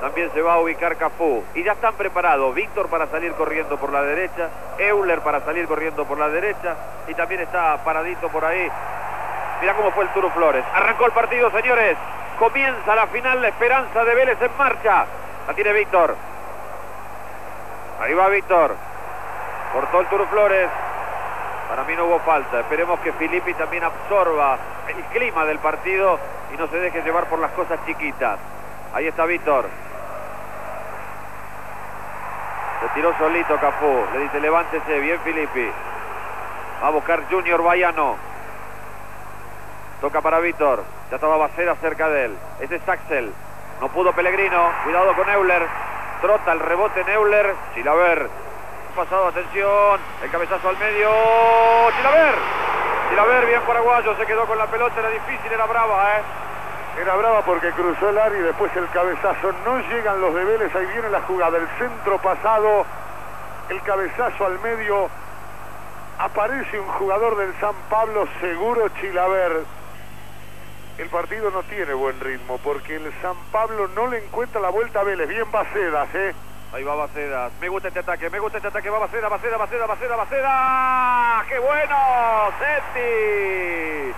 También se va a ubicar Cafú. Y ya están preparados. Víctor para salir corriendo por la derecha. Euler para salir corriendo por la derecha. Y también está paradito por ahí. Mira cómo fue el Turo Flores. Arrancó el partido, señores. Comienza la final, la esperanza de Vélez en marcha. La tiene Víctor. Ahí va Víctor. Cortó el Turo Flores. Para mí no hubo falta. Esperemos que Filippi también absorba el clima del partido y no se deje llevar por las cosas chiquitas. Ahí está Víctor. Se tiró solito Cafú. Le dice levántese. Bien Filippi. Va a buscar Junior Bayano. Toca para Víctor. Ya estaba Bacera cerca de él. Ese es Axel. No pudo Pellegrino. Cuidado con Euler. Trota el rebote en Euler. Chilaver. Pasado, atención. El cabezazo al medio. Chilaver. Chilaver, bien paraguayo. Se quedó con la pelota. Era difícil, era brava, ¿eh? Era brava porque cruzó el área y después el cabezazo. No llegan los de Vélez. Ahí viene la jugada. El centro pasado. El cabezazo al medio. Aparece un jugador del San Pablo, seguro Chilaver. El partido no tiene buen ritmo porque el San Pablo no le encuentra la vuelta a Vélez. Bien Bacedas, ¿eh? Ahí va Bacedas. Me gusta este ataque, me gusta este ataque. Va Bacedas, Bacedas, Bacedas, Bacedas, Bacedas. ¡Qué bueno! ¡Seti!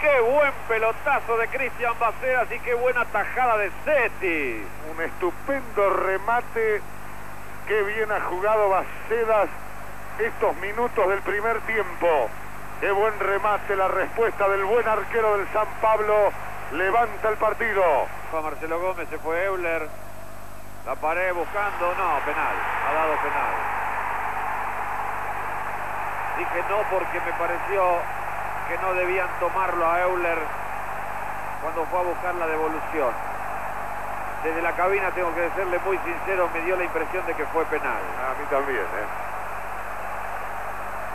¡Qué buen pelotazo de Cristian Bacedas y qué buena tajada de Seti! Un estupendo remate. Qué bien ha jugado Bacedas estos minutos del primer tiempo. Qué buen remate, la respuesta del buen arquero del San Pablo. Levanta el partido. Fue Marcelo Gómez, se fue Euler. La pared buscando, no, penal. Ha dado penal. Dije no porque me pareció que no debían tomarlo a Euler cuando fue a buscar la devolución. Desde la cabina tengo que decirle muy sincero, me dio la impresión de que fue penal. A mí también, ¿eh?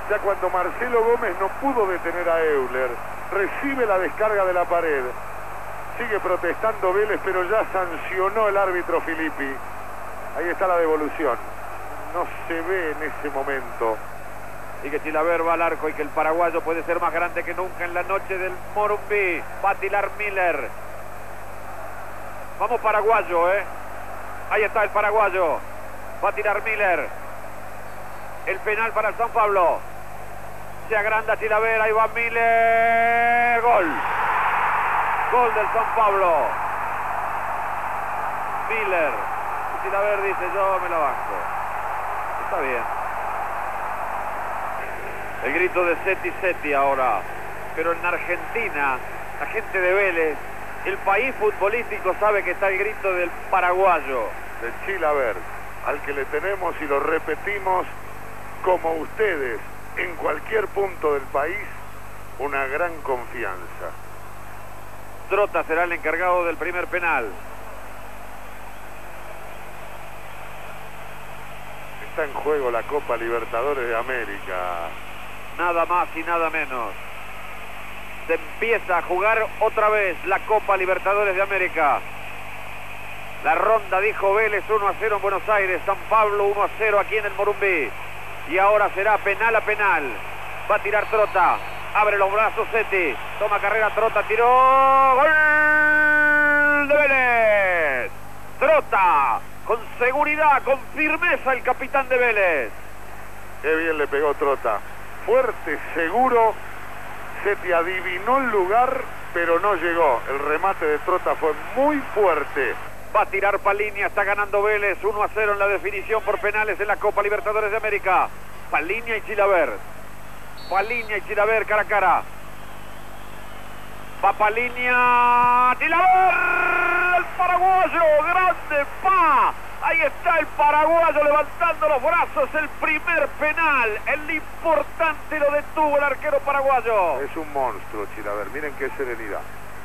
Ya cuando Marcelo Gómez no pudo detener a Euler, recibe la descarga de la pared. Sigue protestando Vélez, pero ya sancionó el árbitro Filippi. Ahí está la devolución. No se ve en ese momento. Y que Chilaver va al arco y que el paraguayo puede ser más grande que nunca en la noche del Morumbí. Va a tirar Miller. Vamos paraguayo, ¿eh? Ahí está el paraguayo. Va a tirar Miller. El penal para el San Pablo. Se agranda Chilaver. Ahí va Miller. Gol. Gol del San Pablo. Miller. Chilaver dice, yo me la banco. Está bien. El grito de Seti Seti ahora. Pero en Argentina, la gente de Vélez, el país futbolístico sabe que está el grito del paraguayo. De Chilaver, al que le tenemos y lo repetimos como ustedes en cualquier punto del país, una gran confianza. Trota será el encargado del primer penal. Está en juego la Copa Libertadores de América. Nada más y nada menos. Se empieza a jugar otra vez la Copa Libertadores de América. La ronda dijo Vélez 1 a 0 en Buenos Aires, San Pablo 1 a 0 aquí en el Morumbí. Y ahora será penal a penal. Va a tirar Trota. Abre los brazos Seti. Toma carrera Trota. Tiró. Gol de Vélez. Trota. Con seguridad, con firmeza el capitán de Vélez. Qué bien le pegó Trota. Fuerte, seguro. Seti adivinó el lugar, pero no llegó. El remate de Trota fue muy fuerte. Va a tirar Palinia, está ganando Vélez 1 a 0 en la definición por penales en la Copa Libertadores de América. Palinia y Chilaver. Palinia y Chilaver cara a cara. Va Palinia. Chilaver. El paraguayo. Grande pa. Ahí está el paraguayo levantando los brazos. El primer penal. El importante lo detuvo el arquero paraguayo. Es un monstruo, Chilaver. Miren qué serenidad.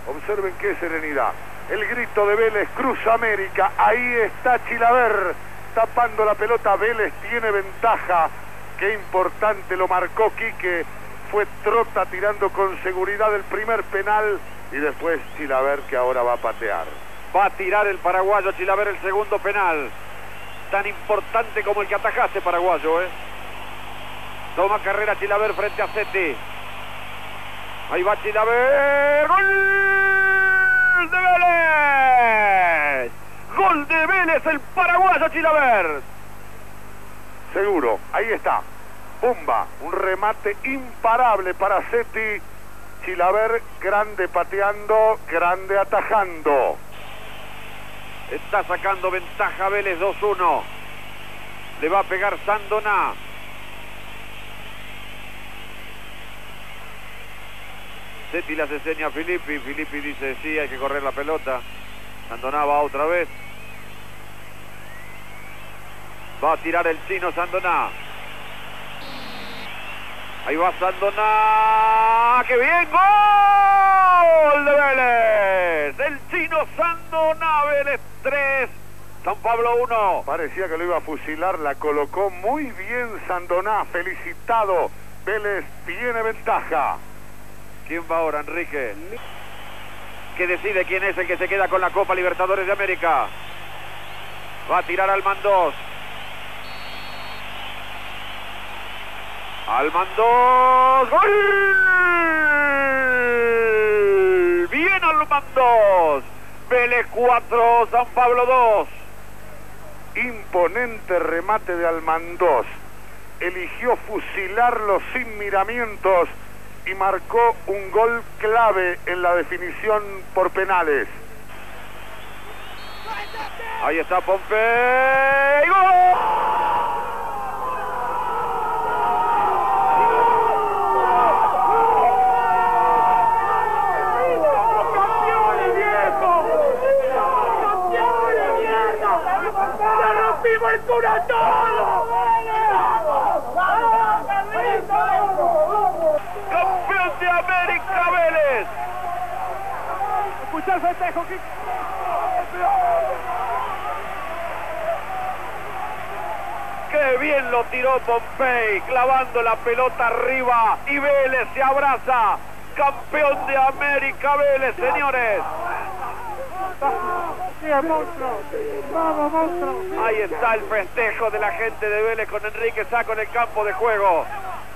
Observen qué serenidad. El grito de Vélez, Cruz América. Ahí está Chilaver tapando la pelota. Vélez tiene ventaja. Qué importante lo marcó Quique. Fue Trota tirando con seguridad el primer penal. Y después Chilaver que ahora va a patear. Va a tirar el paraguayo Chilaver el segundo penal. Tan importante como el que atajaste paraguayo, ¿eh? Toma carrera Chilaver frente a Seti. Ahí va Chilaver. ¡Gol! de Vélez. Tiene Vélez el paraguayo Chilaver. Seguro, ahí está. Pumba, un remate imparable para Seti. Chilaver, grande pateando, grande atajando. Está sacando ventaja Vélez 2-1. Le va a pegar Sandoná. Seti le hace seña a Filippi. Filippi dice sí, hay que correr la pelota. Sandoná va otra vez. Va a tirar el chino Sandoná. Ahí va Sandoná. ¡Qué bien! ¡Gol de Vélez! El chino Sandoná, Vélez 3. San Pablo 1. Parecía que lo iba a fusilar, la colocó muy bien Sandoná. Felicitado. Vélez tiene ventaja. ¿Quién va ahora, Enrique? ¿Qué decide quién es el que se queda con la Copa Libertadores de América? Va a tirar al Mandós. Almandós. ¡Gol! Bien Almandós. Vélez 4, San Pablo 2. Imponente remate de Almandós. Eligió fusilarlo sin miramientos y marcó un gol clave en la definición por penales. Ahí está Pompey. ¡Gol! El cura todo! ¡Campeón de América Vélez! Escucha el festejo, ¡Qué bien lo tiró Pompey! Clavando la pelota arriba y Vélez se abraza. ¡Campeón de América Vélez, señores! Monstruo! ¡Vamos, monstruo! Ahí está el festejo de la gente de Vélez con Enrique Saco en el campo de juego.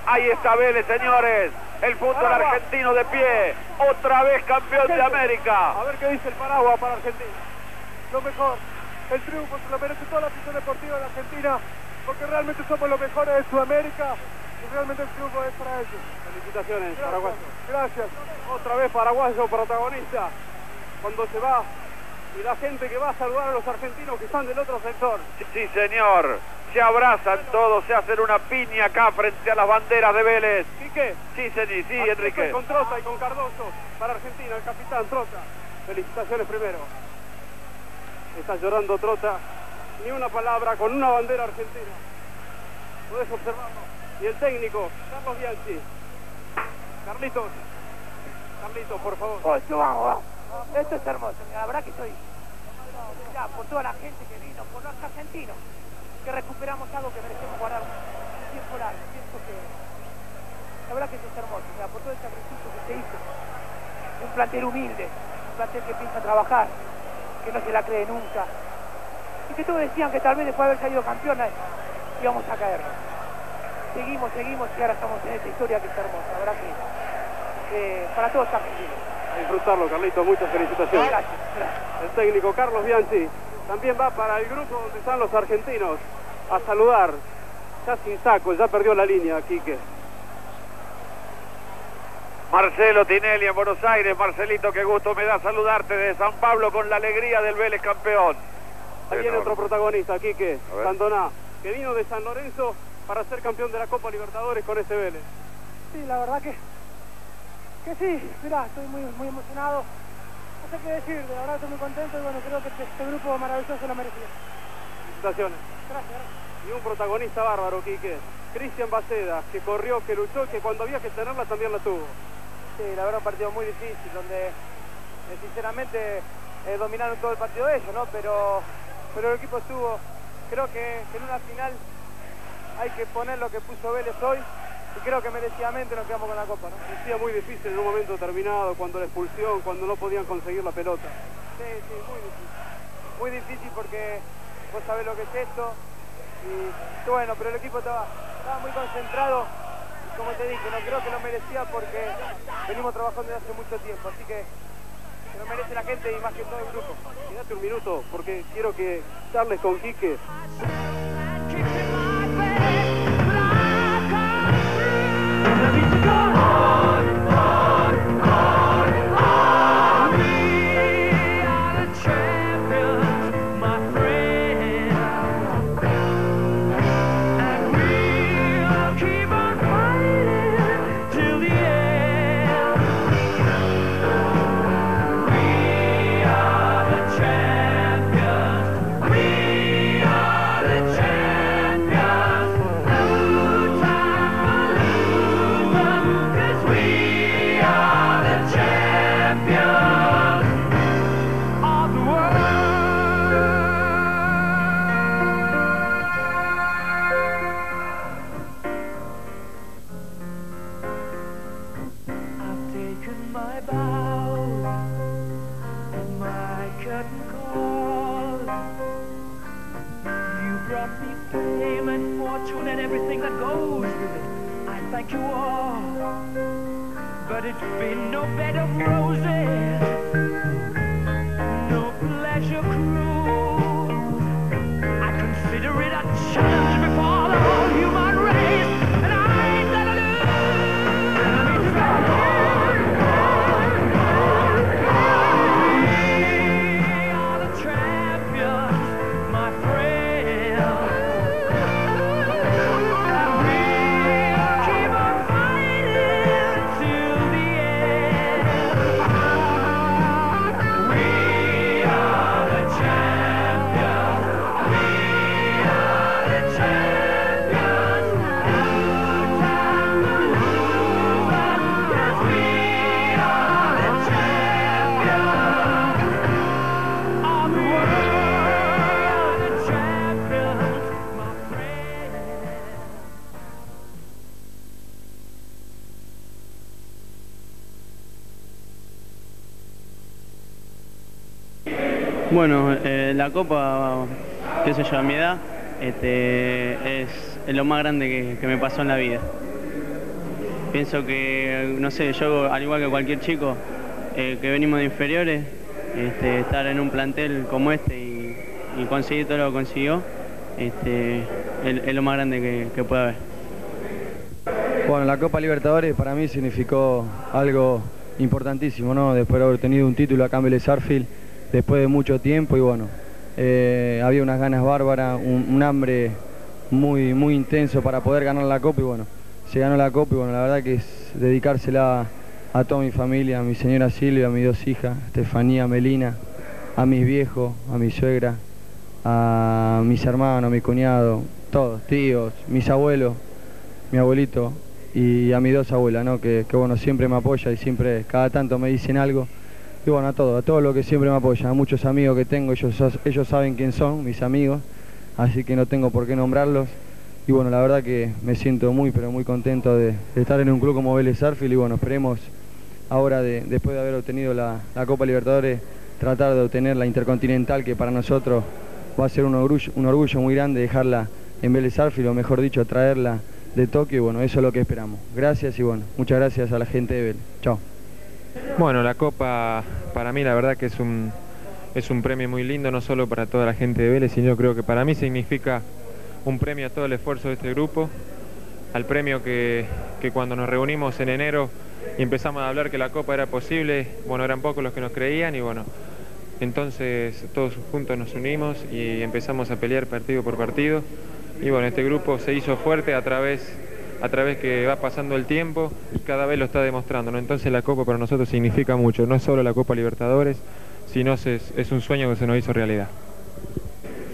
Ahí está Vélez, señores. El fútbol argentino de pie. Otra vez campeón de América. A ver qué dice el paraguas para Argentina. Lo mejor. El triunfo se lo merece toda la afición deportiva de Argentina. Porque realmente somos los mejores de Sudamérica. Y realmente el triunfo es para ellos. Felicitaciones, paraguayo. Gracias. Otra vez paraguayo protagonista. Cuando se va y la gente que va a saludar a los argentinos que están del otro sector. Sí, señor. Se abrazan todos, se hacen una piña acá frente a las banderas de Vélez. ¿Y qué? Sí, sí, sí, Enrique. Con Trota y con Cardoso para Argentina, el capitán Trota. Felicitaciones primero. Está llorando Trota. Ni una palabra con una bandera argentina. Puedes observarlo. Y el técnico, Carlos Bianchi. Carlitos. Carlitos, por favor. Oh, esto es hermoso, la verdad que estoy por toda la gente que vino, por los argentinos, que recuperamos algo que merecemos guardar un tiempo largo. Pienso que la verdad que esto es hermoso, por todo el sacrificio que se hizo. Un plantel humilde, un plantel que piensa trabajar, que no se la cree nunca. Y que todos decían que tal vez después de haber salido campeones íbamos a caer. Seguimos, seguimos y ahora estamos en esta historia que es hermosa. La verdad que eh, para todos los disfrutarlo, Carlito. Muchas felicitaciones. El técnico Carlos Bianchi también va para el grupo donde están los argentinos a saludar. Ya sin saco, ya perdió la línea, Quique. Marcelo Tinelli en Buenos Aires. Marcelito, qué gusto me da saludarte de San Pablo con la alegría del Vélez campeón. Ahí viene otro protagonista, Quique, Sandoná, que vino de San Lorenzo para ser campeón de la Copa Libertadores con este Vélez. Sí, la verdad que que sí, mirá, estoy muy, muy emocionado. No sé qué decir, de verdad estoy muy contento y bueno, creo que este, este grupo maravilloso lo merecía. Felicitaciones. Gracias, Y un protagonista bárbaro, Quique. Cristian Baceda, que corrió, que luchó, que cuando había que tenerla también la tuvo. Sí, la verdad un partido muy difícil, donde eh, sinceramente eh, dominaron todo el partido de ellos, ¿no? Pero, pero el equipo estuvo, creo que, que en una final hay que poner lo que puso Vélez hoy y creo que merecidamente nos quedamos con la copa. ¿no? Decía muy difícil en un momento determinado, cuando la expulsión, cuando no podían conseguir la pelota. Sí, sí, muy difícil. Muy difícil porque vos sabés lo que es esto. Y bueno, pero el equipo estaba, estaba muy concentrado. como te dije, no creo que lo merecía porque venimos trabajando desde hace mucho tiempo. Así que se lo merece la gente y más que todo el grupo. Quédate un minuto, porque quiero que charles con Quique. Bueno, eh, la copa, qué sé yo, a mi edad, este, es, lo más grande que, me pasó en la vida. Pienso que, no sé, yo al igual que cualquier chico eh, que venimos de inferiores, este, estar en un plantel como este y, conseguir todo lo que consiguió, este, es, lo más grande que, puede haber. Bueno, la Copa Libertadores para mí significó algo importantísimo, ¿no? Después de haber tenido un título acá en Vélez Sarsfield, después de mucho tiempo y bueno, eh, había unas ganas bárbaras, un, hambre muy, muy intenso para poder ganar la Copa y bueno, se ganó la Copa y bueno, la verdad que es dedicársela a toda mi familia, a mi señora Silvia, a mis dos hijas, Estefanía, Melina, a mis viejos, a mi suegra, a mis hermanos, a mi cuñado, todos, tíos, mis abuelos, mi abuelito y a mis dos abuelas, ¿no? Que, que, bueno, siempre me apoya y siempre, cada tanto me dicen algo. Y bueno, a todo, a todo lo que siempre me apoya, a muchos amigos que tengo, ellos, ellos saben quién son, mis amigos, así que no tengo por qué nombrarlos. Y bueno, la verdad que me siento muy, pero muy contento de, estar en un club como Vélez Arfield y bueno, esperemos ahora, de, después de haber obtenido la, la Copa Libertadores, tratar de obtener la Intercontinental, que para nosotros va a ser un orgullo, un orgullo muy grande dejarla en Vélez Arfield, o mejor dicho, traerla de Tokio y bueno, eso es lo que esperamos. Gracias y bueno, muchas gracias a la gente de Vélez. Chao. Bueno, la Copa para mí la verdad que es un, es un premio muy lindo, no solo para toda la gente de Vélez, sino creo que para mí significa un premio a todo el esfuerzo de este grupo, al premio que, que cuando nos reunimos en enero y empezamos a hablar que la Copa era posible, bueno, eran pocos los que nos creían y bueno, entonces todos juntos nos unimos y empezamos a pelear partido por partido y bueno, este grupo se hizo fuerte a través a través que va pasando el tiempo y cada vez lo está demostrando. ¿no? Entonces la Copa para nosotros significa mucho, no es solo la Copa Libertadores, sino es, es un sueño que se nos hizo realidad.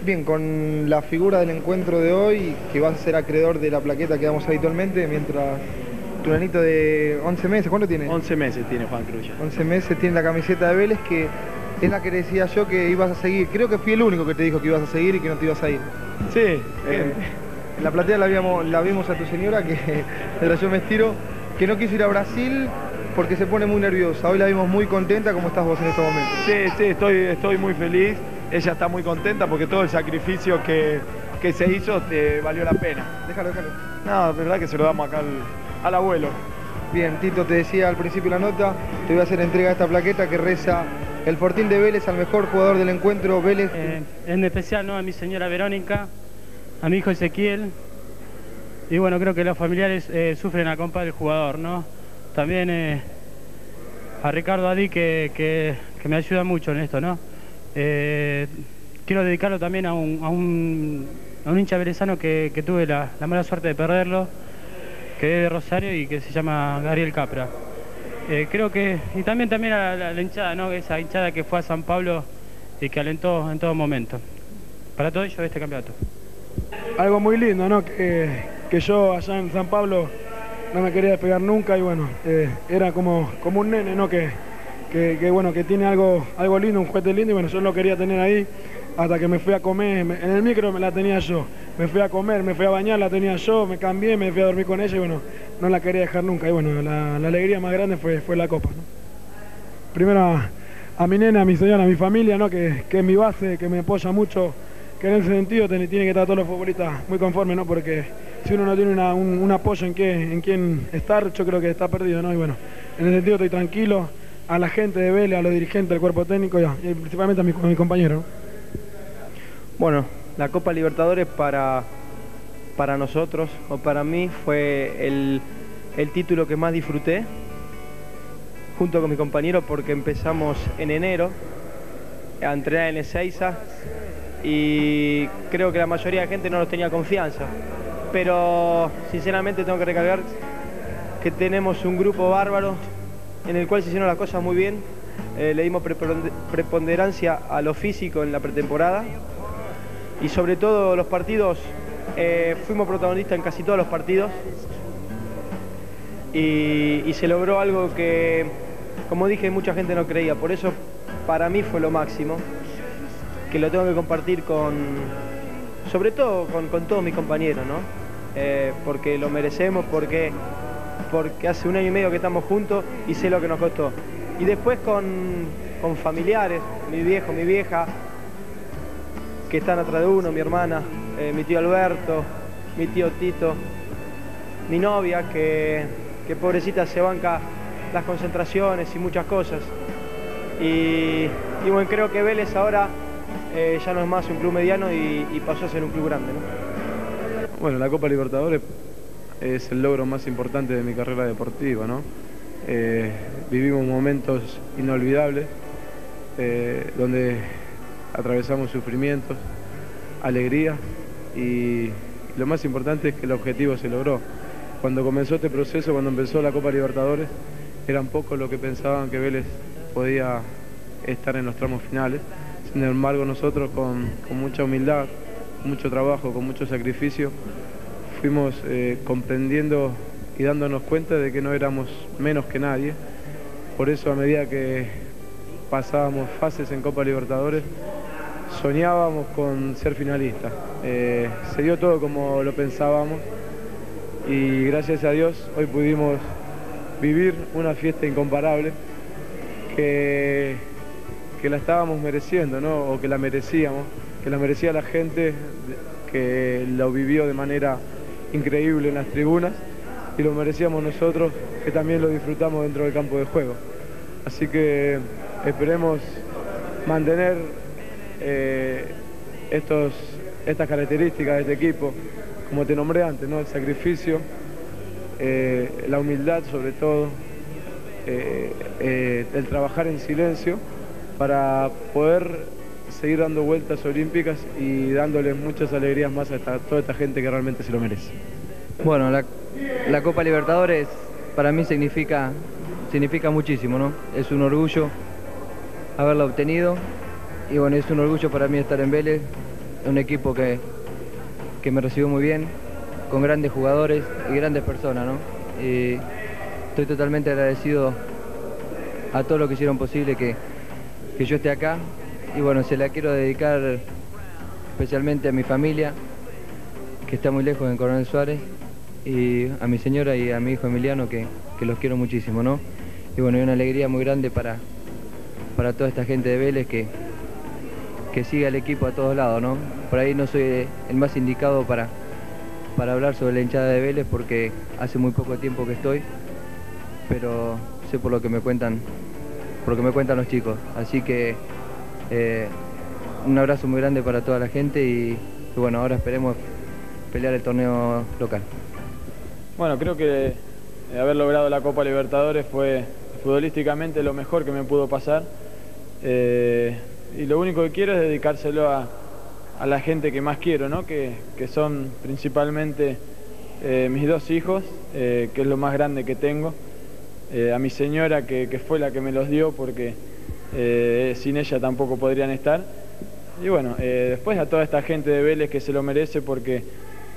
Bien, con la figura del encuentro de hoy, que va a ser acreedor de la plaqueta que damos habitualmente, mientras tu nenito de 11 meses, ¿cuánto tiene? 11 meses tiene Juan Cruz. ya. 11 meses tiene la camiseta de Vélez, que es la que decía yo que ibas a seguir. Creo que fui el único que te dijo que ibas a seguir y que no te ibas a ir. Sí, Eh, en la platea la, habíamos, la vimos a tu señora, que de yo me estiro, que no quiso ir a Brasil porque se pone muy nerviosa. Hoy la vimos muy contenta, ¿cómo estás vos en estos momentos? Sí, sí, estoy, estoy muy feliz. Ella está muy contenta porque todo el sacrificio que, que se hizo te valió la pena. Déjalo, déjalo. No, es verdad que se lo damos acá al, al abuelo. Bien, Tito, te decía al principio de la nota, te voy a hacer entrega de esta plaqueta que reza el Fortín de Vélez al mejor jugador del encuentro, Vélez. Eh, en especial ¿no? a mi señora Verónica, a mi hijo Ezequiel. Y bueno, creo que los familiares eh, sufren a compa del jugador, ¿no? También eh, a Ricardo Adí que, que, me ayuda mucho en esto, ¿no? Eh, quiero dedicarlo también a un, a un, a un hincha velezano que, que tuve la, la, mala suerte de perderlo, que es de Rosario y que se llama Gabriel Capra. Eh, creo que, y también, también a la, la, hinchada, ¿no? Esa hinchada que fue a San Pablo y que alentó en todo momento. Para todo ello este campeonato. Algo muy lindo, ¿no? Que, que yo allá en San Pablo no me quería despegar nunca y bueno, eh, era como, como un nene, ¿no? Que, que, bueno, que tiene algo, algo lindo, un juguete lindo y bueno, yo lo quería tener ahí hasta que me fui a comer, en el micro me la tenía yo, me fui a comer, me fui a bañar, la tenía yo, me cambié, me fui a dormir con ella y bueno, no la quería dejar nunca y bueno, la, alegría más grande fue, fue la copa. Primero a, mi nena, a mi señora, a mi familia, ¿no? Que es mi base, que me apoya mucho, que en ese sentido tiene, que estar todos los futbolistas muy conformes, ¿no? Porque si uno no tiene un, apoyo en, qué, en quién estar, yo creo que está perdido, ¿no? Y bueno, en ese sentido estoy tranquilo a la gente de Vélez, a los dirigentes del cuerpo técnico y, principalmente a mi, a mi compañero. Bueno, la Copa Libertadores para, para nosotros o para mí fue el, el título que más disfruté junto con mi compañero porque empezamos en enero a entrenar en Ezeiza y creo que la mayoría de gente no nos tenía confianza. Pero sinceramente tengo que recalcar que tenemos un grupo bárbaro en el cual se hicieron las cosas muy bien. Eh, le dimos preponderancia a lo físico en la pretemporada y sobre todo los partidos, eh, fuimos protagonistas en casi todos los partidos y se logró algo que, como dije, mucha gente no creía. Por eso para mí fue lo máximo que lo tengo que compartir con, sobre todo con, todos mis compañeros, ¿no? Eh, porque lo merecemos, porque, porque hace un año y medio que estamos juntos y sé lo que nos costó. Y después con, con familiares, mi viejo, mi vieja, que están atrás de uno, mi hermana, eh, mi tío Alberto, mi tío Tito, mi novia, que, que pobrecita se banca las concentraciones y muchas cosas. Y, y bueno, creo que Vélez ahora eh, ya no es más un club mediano y, pasó a ser un club grande. ¿no? Bueno, la Copa Libertadores es el logro más importante de mi carrera deportiva. ¿no? Eh, vivimos momentos inolvidables eh, donde atravesamos sufrimientos, alegría y lo más importante es que el objetivo se logró. Cuando comenzó este proceso, cuando empezó la Copa Libertadores, eran pocos los que pensaban que Vélez podía estar en los tramos finales. Sin embargo, nosotros con, mucha humildad, mucho trabajo, con mucho sacrificio, fuimos eh, comprendiendo y dándonos cuenta de que no éramos menos que nadie. Por eso, a medida que pasábamos fases en Copa Libertadores, soñábamos con ser finalistas. Eh, se dio todo como lo pensábamos y gracias a Dios hoy pudimos vivir una fiesta incomparable que, que la estábamos mereciendo, ¿no? o que la merecíamos, que la merecía la gente que lo vivió de manera increíble en las tribunas y lo merecíamos nosotros que también lo disfrutamos dentro del campo de juego. Así que esperemos mantener eh, estos, estas características de este equipo, como te nombré antes, ¿no? el sacrificio, eh, la humildad sobre todo, eh, el trabajar en silencio para poder seguir dando vueltas olímpicas y dándoles muchas alegrías más a, toda esta gente que realmente se lo merece. Bueno, la, la Copa Libertadores para mí significa, significa muchísimo, ¿no? Es un orgullo haberla obtenido y bueno, es un orgullo para mí estar en Vélez, un equipo que, que me recibió muy bien, con grandes jugadores y grandes personas, ¿no? Y estoy totalmente agradecido a todos los que hicieron posible que, que yo esté acá y bueno, se la quiero dedicar especialmente a mi familia, que está muy lejos en Coronel Suárez, y a mi señora y a mi hijo Emiliano, que, que los quiero muchísimo, ¿no? Y bueno, hay una alegría muy grande para, para toda esta gente de Vélez que, que siga el equipo a todos lados, ¿no? Por ahí no soy el más indicado para, para hablar sobre la hinchada de Vélez porque hace muy poco tiempo que estoy, pero sé por lo que me cuentan por lo que me cuentan los chicos. Así que eh, un abrazo muy grande para toda la gente y, bueno, ahora esperemos pelear el torneo local. Bueno, creo que eh, haber logrado la Copa Libertadores fue futbolísticamente lo mejor que me pudo pasar. Eh, y lo único que quiero es dedicárselo a, a la gente que más quiero, ¿no? que, que son principalmente mis dos hijos, que es lo más grande que tengo, eh, a mi señora que, que, fue la que me los dio porque eh, sin ella tampoco podrían estar. Y bueno, eh, después a toda esta gente de Vélez que se lo merece porque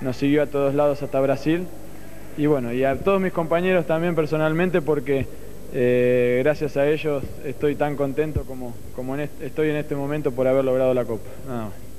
nos siguió a todos lados hasta Brasil. Y bueno, y a todos mis compañeros también personalmente porque gracias a ellos estoy tan contento como, como estoy en este momento por haber logrado la Copa. Nada más.